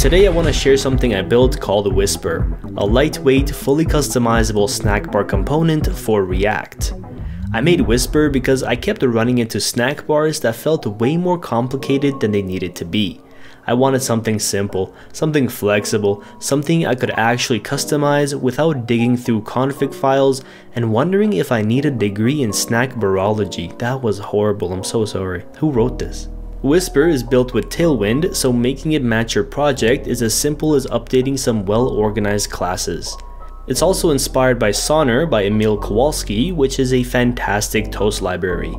today I want to share something I built called Whisper, a lightweight, fully customizable snack bar component for React. I made Whisper because I kept running into snack bars that felt way more complicated than they needed to be. I wanted something simple, something flexible, something I could actually customize without digging through config files and wondering if I need a degree in snack barology. That was horrible, I'm so sorry. Who wrote this? Whisper is built with Tailwind, so making it match your project is as simple as updating some well-organized classes. It's also inspired by Sonner by Emil Kowalski, which is a fantastic Toast library.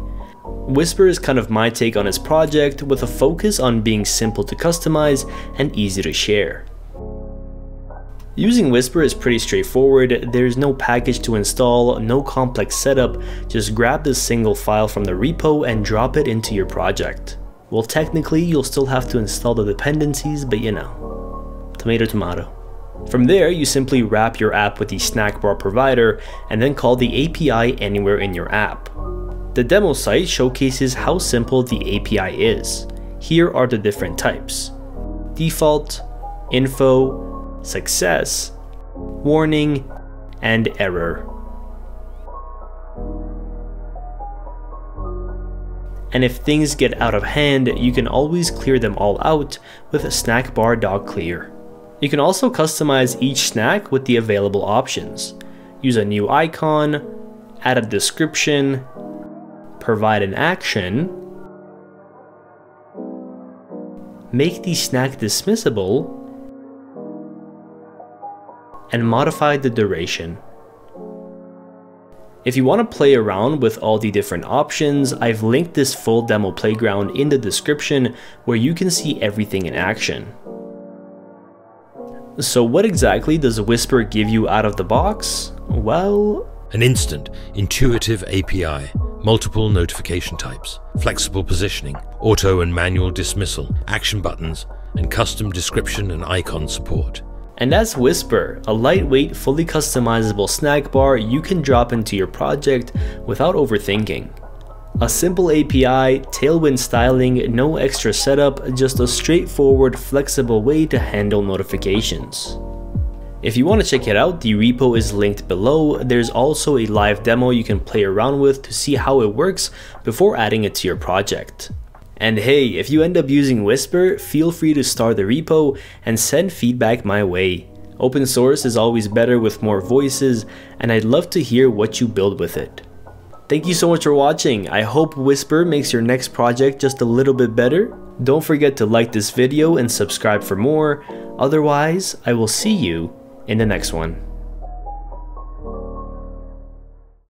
Whisper is kind of my take on his project with a focus on being simple to customize and easy to share. Using Whisper is pretty straightforward, there's no package to install, no complex setup, just grab this single file from the repo and drop it into your project. Well, technically, you'll still have to install the dependencies, but you know, tomato tomato. From there, you simply wrap your app with the snack bar provider and then call the API anywhere in your app. The demo site showcases how simple the API is. Here are the different types. Default, info, success, warning, and error. And if things get out of hand, you can always clear them all out with snackbar.clear. You can also customize each snack with the available options. Use a new icon, add a description, provide an action, make the snack dismissible, and modify the duration. If you want to play around with all the different options, I've linked this full demo playground in the description where you can see everything in action. So what exactly does Whisper give you out of the box? Well... An instant, intuitive API, multiple notification types, flexible positioning, auto and manual dismissal, action buttons, and custom description and icon support. And that's Whisper, a lightweight, fully customizable snack bar you can drop into your project without overthinking. A simple API, Tailwind styling, no extra setup, just a straightforward, flexible way to handle notifications. If you want to check it out, the repo is linked below. There's also a live demo you can play around with to see how it works before adding it to your project. And hey, if you end up using Whisper, feel free to start the repo and send feedback my way. Open source is always better with more voices, and I'd love to hear what you build with it. Thank you so much for watching. I hope Whisper makes your next project just a little bit better. Don't forget to like this video and subscribe for more. Otherwise, I will see you in the next one.